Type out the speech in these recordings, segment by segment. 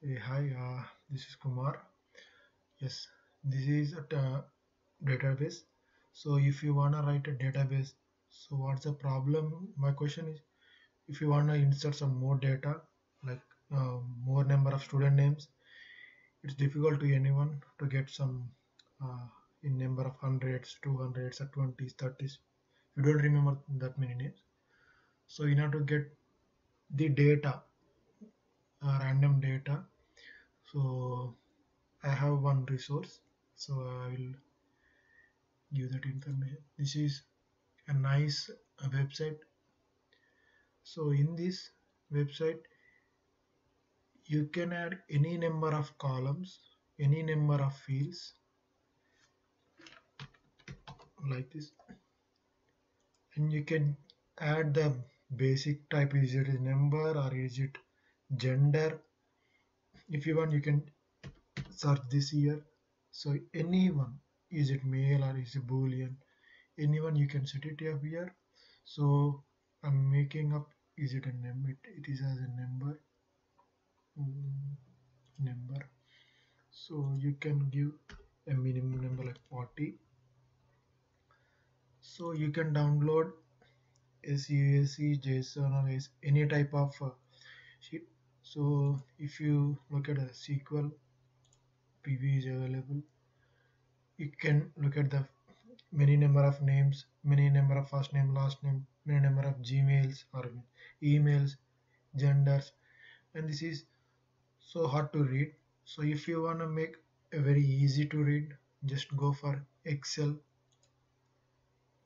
Hey, hi, uh, this is Kumar. Yes, this is a ta- database. So if you wanna write a database, so what's the problem? My question is, if you wanna insert some more data, like uh, more number of student names, it's difficult to anyone to get some uh, in number of hundreds, two hundreds, or twenties, thirties. You don't remember that many names. So in order to get the data, uh, random data, so I have one resource. So I will give that information. This is a nice uh, website. So in this website, you can add any number of columns, any number of fields like this, and you can add the basic type. Is it a number or is it gender? If you want, you can search this here. So anyone, is it male or is it boolean? Anyone you can set it up here. So I'm making up. Is it a number? It, it is as a number. Mm, number. So you can give a minimum number like 40. So you can download SUSE, JSON or any type of uh. So if you look at a SQL, PV is available. You can look at the many number of names, many number of first name, last name, many number of Gmails or emails, genders, and this is so hard to read. So if you want to make a very easy to read, just go for Excel.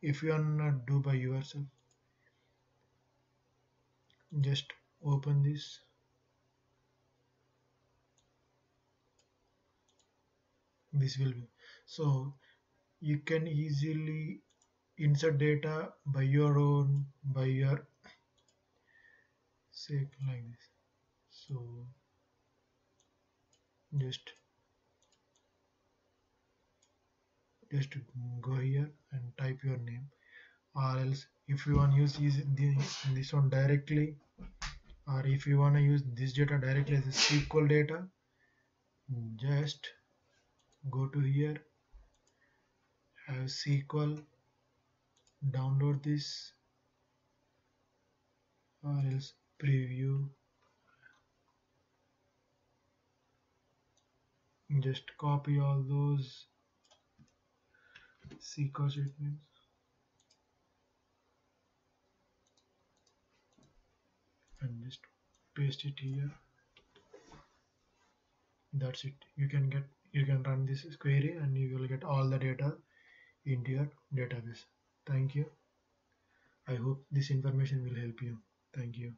If you are not do by yourself, just open this. This will be so you can easily insert data by your own by your say like this. So just just go here and type your name or else if you want to use this, this one directly or if you want to use this data directly as a SQL data just go to here. Have SQL download this. Or else preview. Just copy all those SQL statements. And just paste it here. That's it. You can get you can run this query and you will get all the data into your database. Thank you. I hope this information will help you. Thank you